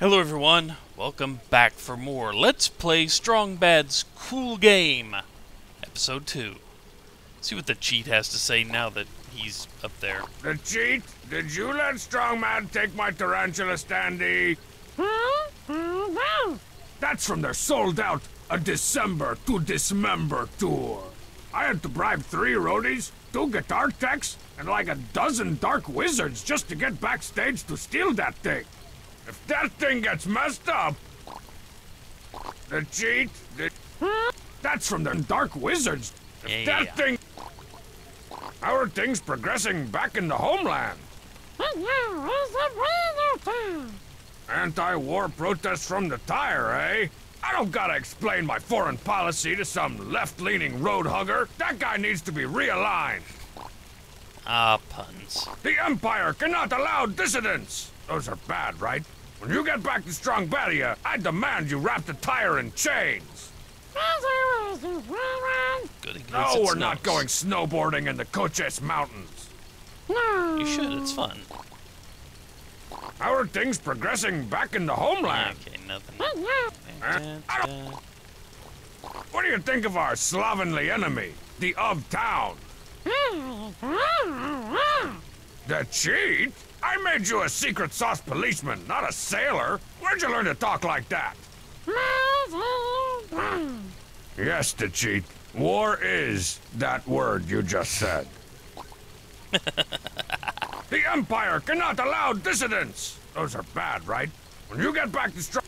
Hello everyone, welcome back for more Let's Play Strong Bad's Cool Game, Episode 2. See what the cheat has to say now that he's up there. The cheat? Did you let Strong Mad take my tarantula standee? That's from their sold out A December to Dismember tour. I had to bribe three roadies, two guitar techs, and like a dozen dark wizards just to get backstage to steal that thing. If that thing gets messed up, the cheat, the... that's from the dark wizards. If Yeah, that yeah. thing, how are things progressing back in the homeland? Anti-war protests from the tire, eh? I don't gotta explain my foreign policy to some left-leaning road hugger. That guy needs to be realigned. Ah, puns. The Empire cannot allow dissidents. Those are bad, right? When you get back to Strong Badia, I demand you wrap the tire in chains. Good against No, we're not going snowboarding in the Coches Mountains. No. You should, it's fun. How are things progressing back in the homeland? Okay, nothing. Eh? What do you think of our slovenly enemy, the of town? The cheat? I made you a secret sauce policeman, not a sailor. Where'd you learn to talk like that? Yes, the cheat. War is that word you just said. the Empire cannot allow dissidents. Those are bad, right? When you get back to strong.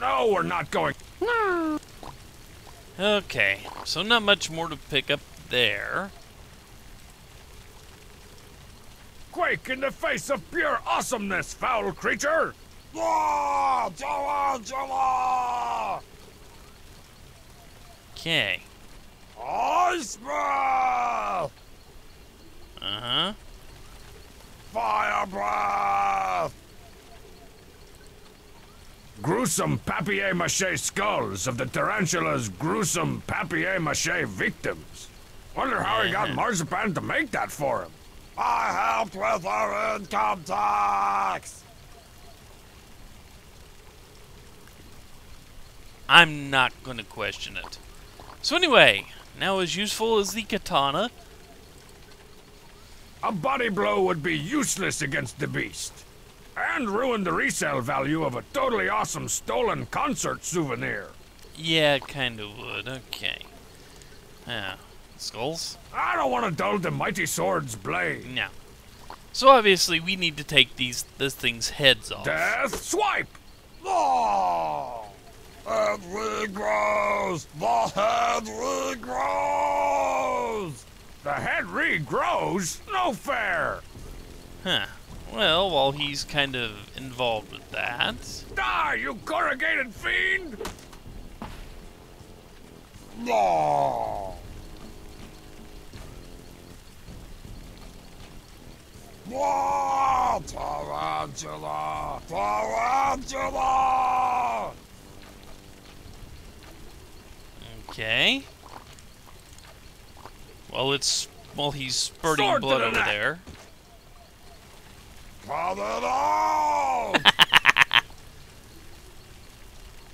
No, we're not going. No. Okay, so not much more to pick up there. Quake in the face of pure awesomeness, foul creature! Ah, tarantula! Okay. Ice breath! Uh-huh. Fire breath! Gruesome papier-mâché skulls of the tarantula's gruesome papier-mâché victims. Wonder how he got Marzipan to make that for him. I helped with our income tax! I'm not going to question it. So anyway, now as useful as the katana, A body blow would be useless against the beast. And ruin the resale value of a totally awesome stolen concert souvenir. yeah, it kind of would. Okay. Yeah. Skulls? I don't want to dull the mighty sword's blade. No. So obviously we need to take these this thing's heads off. Death swipe! Oh! Head regrows! The head regrows! The head regrows? No fair! Huh. Well, while he's kind of involved with that, Die, you corrugated fiend! No! Whoa! Tarantula! Tarantula! okay. Well, it's while he's spurting Sword blood over there. Cut it off!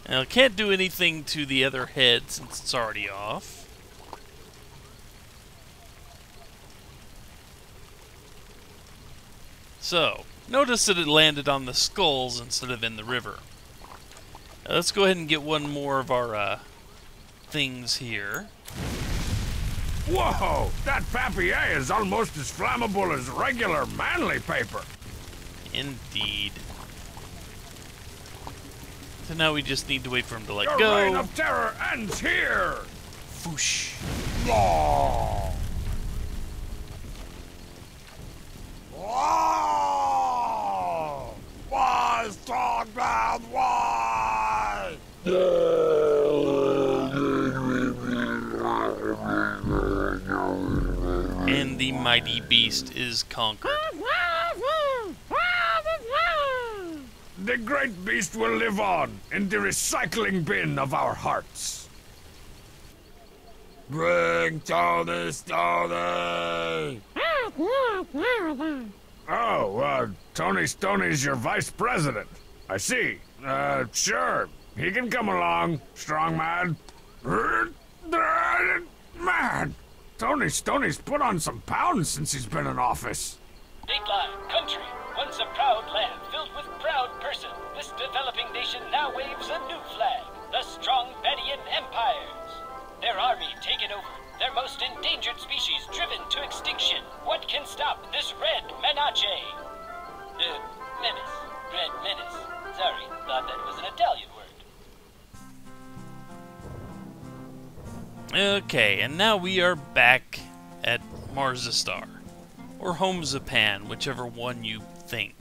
Now, can't do anything to the other head since it's already off. So, notice that it landed on the skulls instead of in the river. Now, let's go ahead and get one more of our uh, things here. Whoa! That papier is almost as flammable as regular manly paper. Indeed. So now we just need to wait for him to let Your go. reign of terror ends here! Foosh. No! Wow! Why, Strong Mad, why? And the mighty beast is conquered. The great beast will live on in the recycling bin of our hearts. Bring Tony Stoney! Oh, uh, Tony Stoney's your vice president. I see. Uh, sure. He can come along, strong man. Man, Tony Stoney's put on some pounds since he's been in office. Dateline, country, once a proud land filled with proud person, this developing nation now waves a new flag, the strong Badian Empires. Their army taken over, their most endangered species driven to extinction. What can stop this red menace? Uh, menace. Red menace. Sorry, thought that was an Italian word. Okay, and now we are back at Marzastar. Or Homezapan, whichever one you think.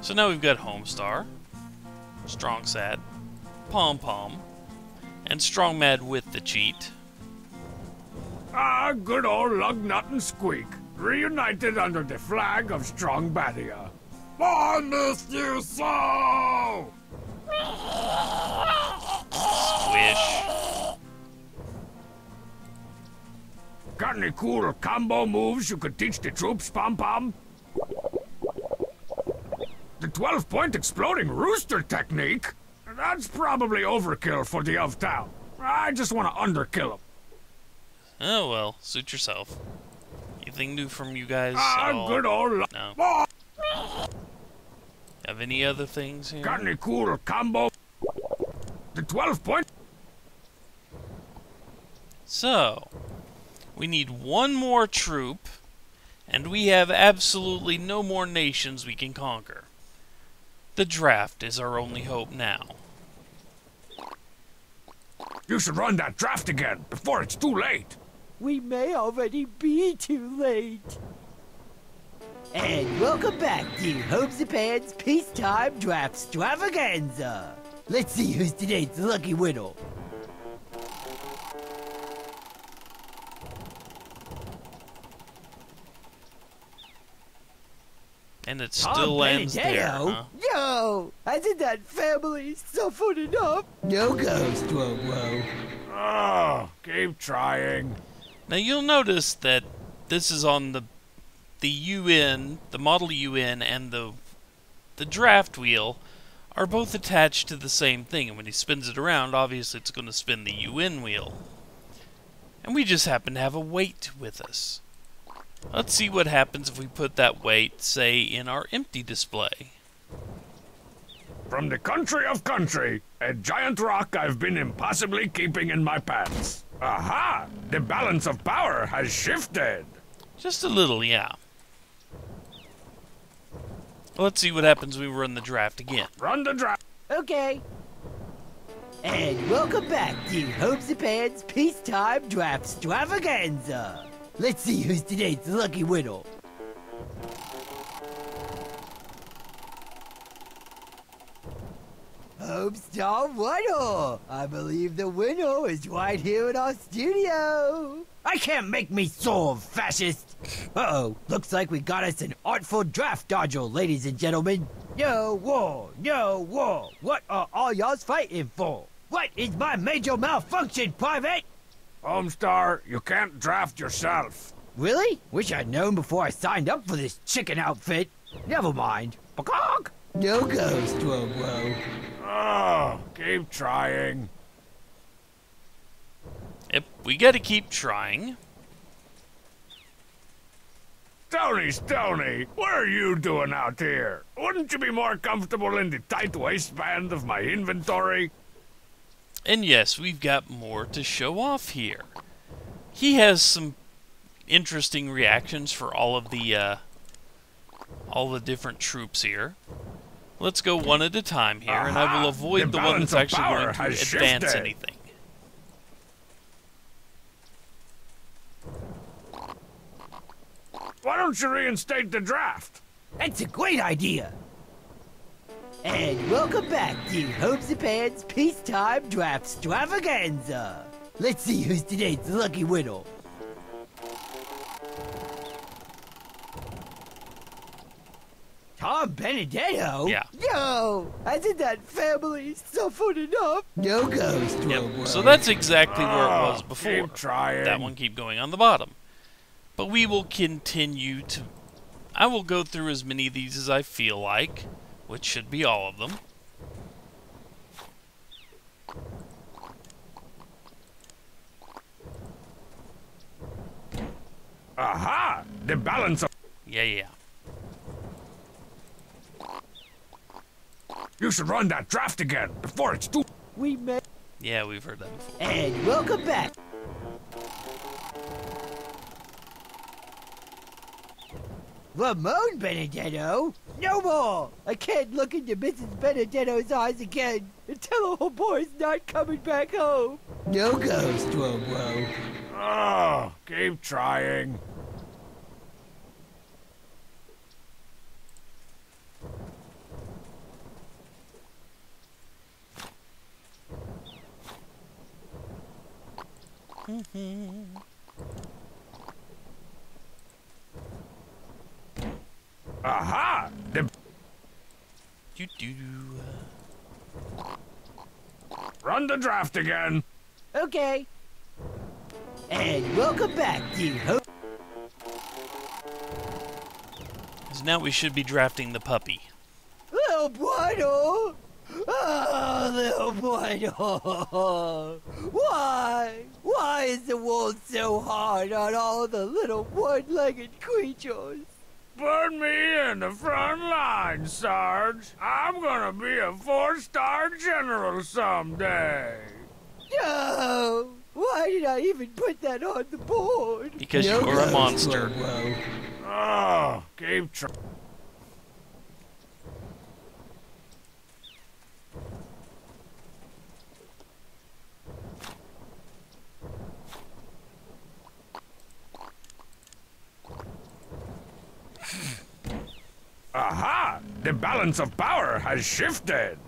So now we've got Homestar, Strong Sad, Pom Pom, and Strong Mad with the cheat. Ah, good old Lugnut and Squeak, reunited under the flag of Strong Badia. I missed you so! Squish. Got any cool combo moves you could teach the troops, Pom Pom? The 12 point exploding rooster technique? That's probably overkill for the of town. I just want to underkill him. Oh well, suit yourself. New from you guys? Ah, all? good old. No. Oh, Have any other things here? got any cool combo? The 12 point? So, we need one more troop, and we have absolutely no more nations we can conquer. The draft is our only hope now. You should run that draft again before it's too late. We may already be too late. And welcome back to Home Japan's Peacetime Draft Extravaganza. Let's see who's today's lucky winner. And it Tom still ends there. Benedetto? huh? Yo, hasn't that family suffered enough? No ghost won't woe. Oh, ah, keep trying. Now you'll notice that this is on the the UN, the model UN, and the the draft wheel are both attached to the same thing. And when he spins it around, obviously it's going to spin the UN wheel. And we just happen to have a weight with us. Let's see what happens if we put that weight, say, in our empty display. From the country of country, a giant rock I've been impossibly keeping in my pants. Aha! The balance of power has shifted. Just a little, yeah. Let's see what happens when we run the draft again. Run the draft. Okay. And welcome back to Home Japan's Peacetime Draft Extravaganza. Let's see who's today's lucky winner. Homestar winner! I believe the winner is right here in our studio. I can't make me soar, fascist. Uh-oh, looks like we got us an artful draft dodger, ladies and gentlemen. No war, no war. What are all y'all's fighting for? What is my major malfunction, Private? Homestar, you can't draft yourself. Really? Wish I'd known before I signed up for this chicken outfit. Never mind. Bakok! No ghost, whoa, whoa. Oh, keep trying. Yep, we gotta keep trying. Tony Stoney, what are you doing out here? Wouldn't you be more comfortable in the tight waistband of my inventory? And yes, we've got more to show off here. He has some interesting reactions for all of the uh, all the different troops here. Let's go one at a time here, and I will avoid The the, one that's actually going to advance shifted. anything. Why don't you reinstate the draft? That's a great idea. And welcome back to Home Japan's Peacetime Draft Stravaganza. Let's see who's today's lucky winner. Tom Benedetto? Yeah. Yo, hasn't that family suffered enough? No ghost, Yep. whoa. So that's exactly where it was before. Keep trying. That one keep going on the bottom. But we will continue to. I will go through as many of these as I feel like. which should be all of them. Aha! The balance of. Yeah, yeah. You should run that draft again before it's too. We met. Yeah, we've heard that before. And welcome back. Ramon Benedetto? No more! I can't look into Mrs. Benedetto's eyes again until her boy's not coming back home. No ghost, Robo. Oh, keep trying. Aha! The Doo doo. run the draft again. Okay. And welcome back to Ho- So now we should be drafting the puppy. Little Bueno! Oh, little Bueno! Why? Why is the world so hard on all the little one-legged creatures? Put me in the front line, Sarge. I'm gonna be a four-star general someday. No! Why did I even put that on the board? Because you're a monster. Oh, keep trying. Aha! The balance of power has shifted.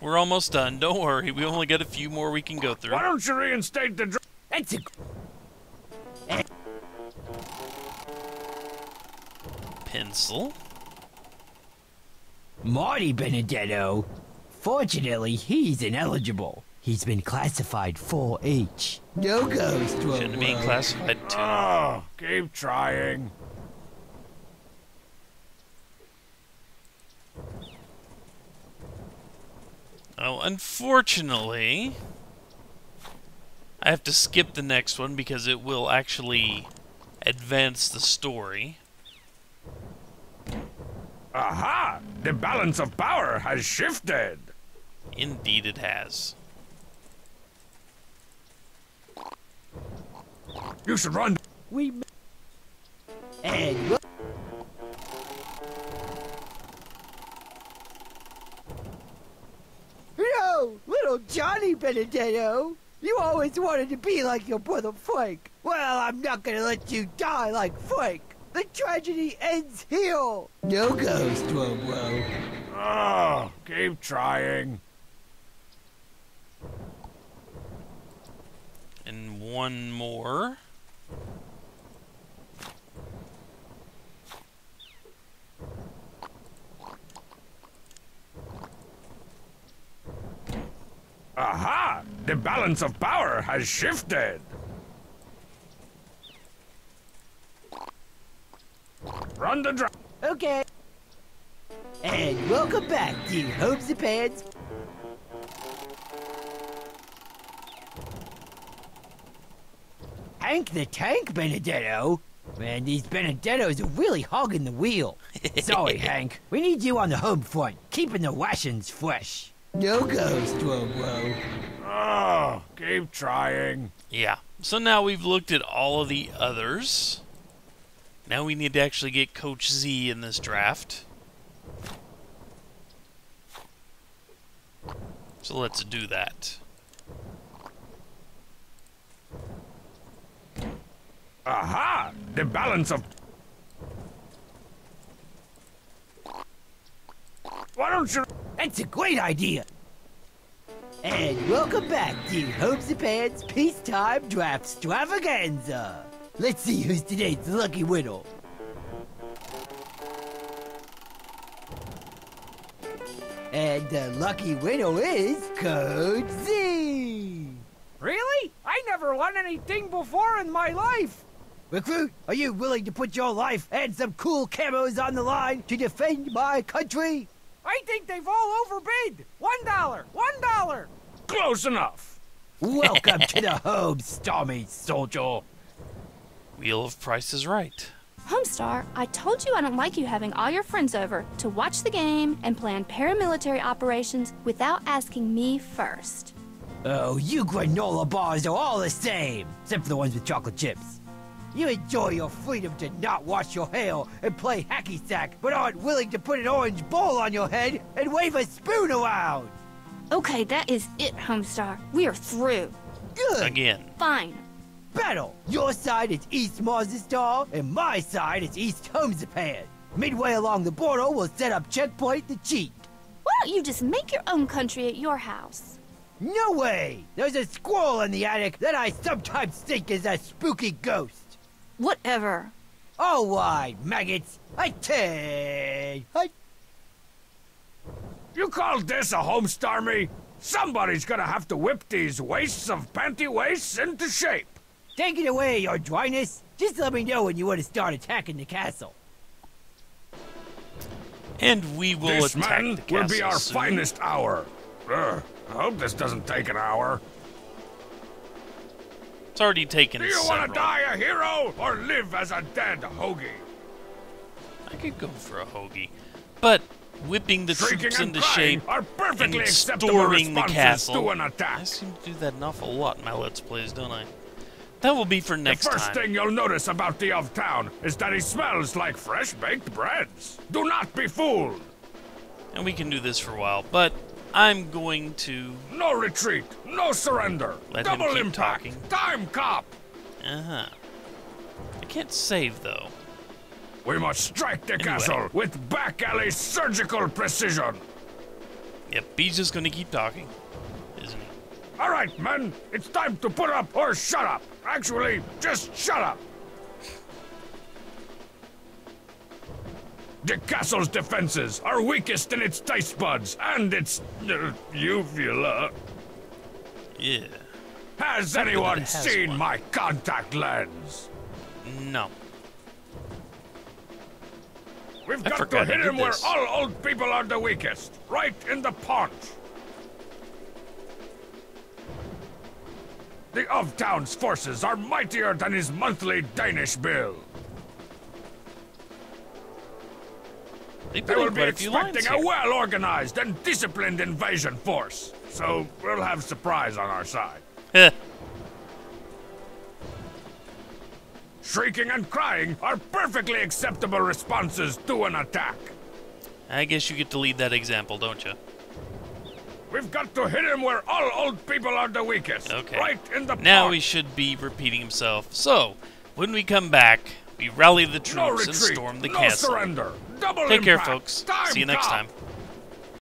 We're almost done. Don't worry. We only got a few more we can go through. Why don't you reinstate the dr- That's a Pencil. Marty Benedetto. Fortunately, he's ineligible. He's been classified 4H. No ghost, Shouldn't be classified too. Oh, keep trying. Oh, unfortunately, I have to skip the next one because it will actually advance the story. Aha! The balance of power has shifted. Indeed, it has. You should run. We. And Johnny Benedetto. You always wanted to be like your brother Frank. Well, I'm not gonna let you die like Frank. The tragedy ends here. No ghost, Robo. Oh, keep trying. And one more. Aha! The balance of power has shifted. Run the dra- Okay. And welcome back to Homes and Pans. Hank the Tank Benedetto? Man, these Benedettos are really hogging the wheel. Sorry, Hank. We need you on the home front, keeping the rations fresh. No ghost, Robo. Oh, keep trying. Yeah. So now we've looked at all of the others. Now we need to actually get Coach Z in this draft. So let's do that. Aha! The balance of. Why don't you. That's a great idea. And welcome back to Hopes and Pans Peacetime Draft Stravaganza. Let's see who's today's lucky winner. And the lucky winner is Coach Z. Really? I never won anything before in my life. Recruit, are you willing to put your life and some cool camos on the line to defend my country? I think they've all overbid. One dollar. One dollar. Close enough. Welcome to the home, Stormy Soldier. Wheel of Price is Right. Homestar, I told you I don't like you having all your friends over to watch the game and plan paramilitary operations without asking me first. Oh, you granola bars are all the same, except for the ones with chocolate chips. You enjoy your freedom to not wash your hair and play hacky sack, but aren't willing to put an orange bowl on your head and wave a spoon around. Okay, that is it, Homestar. We are through. Good. Again. Fine. Battle. Your side is East Marzistar, and my side is East Homesapan. Midway along the border, we'll set up checkpoint the cheat. Why don't you just make your own country at your house? No way! There's a squirrel in the attic that I sometimes think is a spooky ghost. Whatever. Oh, why, maggots. I take. I You call this a homestar me? Somebody's gonna have to whip these wastes of panty wastes into shape. take it away, your dryness. Just let me know when you want to start attacking the castle. And we will this attack man the castle will be our soon. finest hour. Ugh, I hope this doesn't take an hour. It's already taken Do you want to die a hero or live as a dead hoagie? I could go for a hoagie. But whipping the troops into shape are perfectly and storming the castle. I seem to do that an awful lot in my Let's Plays, don't I? That will be for next time. the first time. thing you'll notice about the of town is that he smells like fresh baked breads. Do not be fooled. And we can do this for a while, but I'm going to... No retreat, no surrender. Let him Double impact. talking. Time cop. Uh-huh. I can't save, though. We must strike the Anyway. castle with back alley surgical precision. Yep, he's just going to keep talking, isn't he? All right, men, it's time to put up or shut up. Actually, just shut up. The castle's defenses are weakest in its taste buds and its uh, uvula. Yeah. Has anyone has seen one. my contact lens? No. We've I got to hit him where all old people are the weakest, right in the paunch. The of town's forces are mightier than his monthly Danish bill. They They will be quite few lines expecting a well organized and disciplined invasion force. So we'll have surprise on our side. Heh. Shrieking and crying are perfectly acceptable responses to an attack. I guess you get to lead that example, don't you? We've got to hit him where all old people are the weakest. Okay. Right in the Now paunch. he should be repeating himself. So, when we come back, we rally the No troops retreat, and storm the no castle. surrender. Double Take care, folks. Time See you next time.